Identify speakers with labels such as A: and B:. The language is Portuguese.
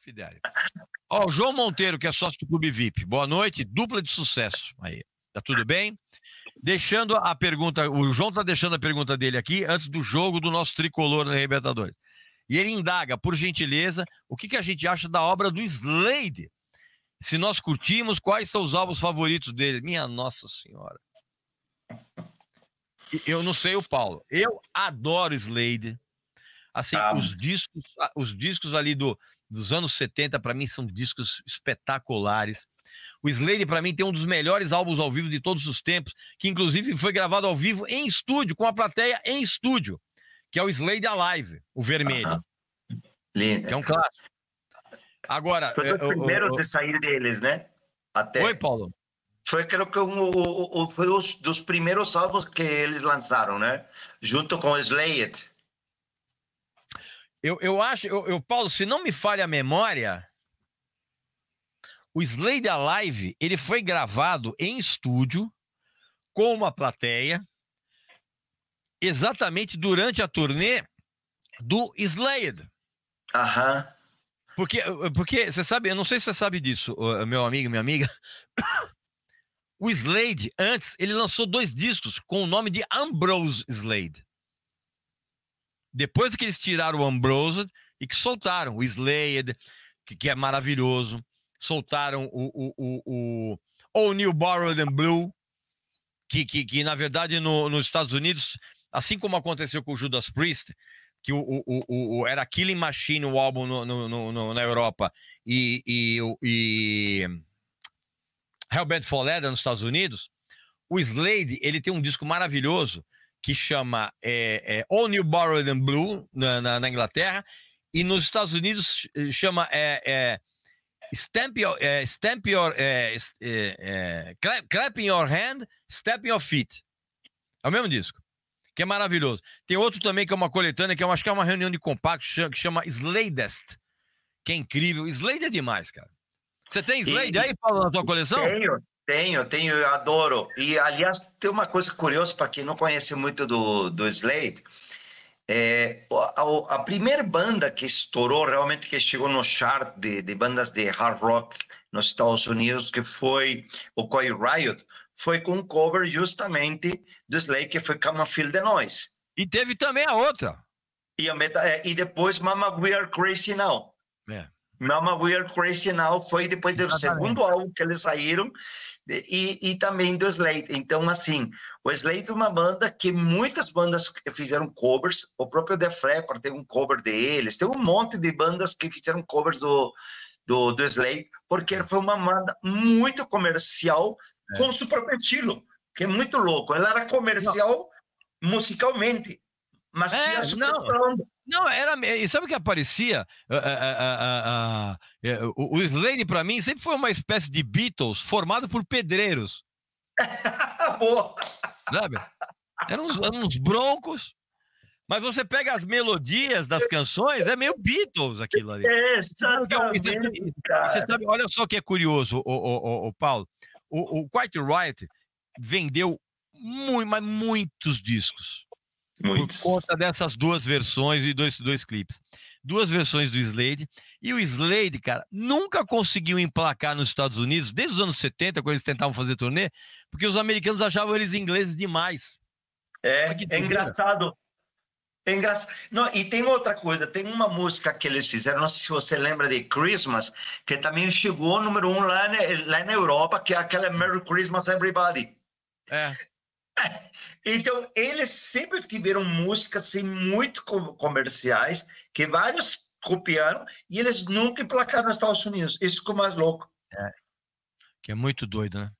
A: Fidelio. Ó, o João Monteiro, que é sócio do Clube VIP. Boa noite, dupla de sucesso. Aí, tá tudo bem? Deixando a pergunta, o João tá deixando a pergunta dele aqui antes do jogo do nosso tricolor na Libertadores. E ele indaga, por gentileza, o que, que a gente acha da obra do Slade. Se nós curtimos, quais são os álbuns favoritos dele? Minha Nossa Senhora. Eu não sei o Paulo. Eu adoro Slade. Assim, ah. os discos, os discos ali do, dos anos 70 para mim são discos espetaculares. O Slade para mim tem um dos melhores álbuns ao vivo de todos os tempos, que inclusive foi gravado ao vivo em estúdio com a plateia em estúdio, que é o Slade Alive, o vermelho. Uh -huh. Lindo. É um clássico. Agora,
B: foi os primeiros a sair deles, né?
A: Até. Oi, Paulo.
B: Foi, creio que, um, o, o, foi os dos primeiros álbuns que eles lançaram, né? Junto com o Slade.
A: Eu, eu acho, eu, eu, Paulo, se não me falha a memória, o Slade Alive, ele foi gravado em estúdio com uma plateia exatamente durante a turnê do Slade.
B: Aham.
A: Porque, porque você sabe, eu não sei se você sabe disso, meu amigo, minha amiga. O Slade, antes, ele lançou dois discos com o nome de Ambrose Slade. Depois que eles tiraram o Ambrose e que soltaram o Slade, que, que é maravilhoso, soltaram o, o, o, o, o New Borrowed and Blue, que, que, que na verdade no, nos Estados Unidos, assim como aconteceu com o Judas Priest, que o, o, o, era Killing Machine, o álbum no, no, no, na Europa, e, e, e Hellbent for Leather nos Estados Unidos, o Slade ele tem um disco maravilhoso que chama é, é, All New Borrowed and Blue na, na, na, Inglaterra e nos Estados Unidos chama é, é Stamp Your, é, stamp your é, clap, Clap in Your Hand, Step Your Feet. É o mesmo disco, que é maravilhoso. Tem outro também que é uma coletânea, que eu acho que é uma reunião de compacto, que chama Sladest, que é incrível. Slade é demais, cara. Você tem Slade e, aí, Paulo, na tua coleção?
B: Tenho, tenho, tenho, eu adoro. E, aliás, tem uma coisa curiosa para quem não conhece muito do, do Slade. É, a, a, primeira banda que estourou, realmente que chegou no chart de, de bandas de hard rock nos Estados Unidos, que foi o Coy Riot, foi com um cover justamente do Slade, que foi Come Feel the Noise.
A: E teve também a outra.
B: E, a meta, é, e depois Mama We Are Crazy Now. É. Mama We Are Crazy Now foi depois do segundo álbum que eles saíram e, e também do Slade. Então, assim, o Slade é uma banda que muitas bandas fizeram covers, o próprio Def Leppard tem um cover deles, tem um monte de bandas que fizeram covers do, do, do Slade, porque foi uma banda muito comercial é. com seu próprio estilo, que é muito louco. Ela era comercial não. musicalmente, mas
A: é, tinha não. Não, era. E sabe o que aparecia? Uh, uh, o, Slane, para mim, sempre foi uma espécie de Beatles formado por pedreiros. Boa! Sabe? Eram uns, eram uns broncos. Mas você pega as melodias das canções, é meio Beatles aquilo ali.
B: Exatamente,
A: e você, você sabe, olha só o que é curioso, o, o, o, Paulo. O, o Quite Right vendeu muito, mas muitos discos. Muitos. Por conta dessas duas versões e dois, dois clipes. Duas versões do Slade. E o Slade, cara, nunca conseguiu emplacar nos Estados Unidos, desde os anos 70, quando eles tentavam fazer turnê, porque os americanos achavam eles ingleses demais.
B: É, é engraçado. É engraçado. Não, e tem outra coisa, tem uma música que eles fizeram, não sei se você lembra de Christmas, que também chegou número um lá, lá na Europa, que é aquela Merry Christmas Everybody.
A: É.
B: Então, eles sempre tiveram músicas assim, muito comerciais, que vários copiaram, e eles nunca emplacaram nos Estados Unidos. Isso ficou mais louco.
A: É. Que é muito doido, né?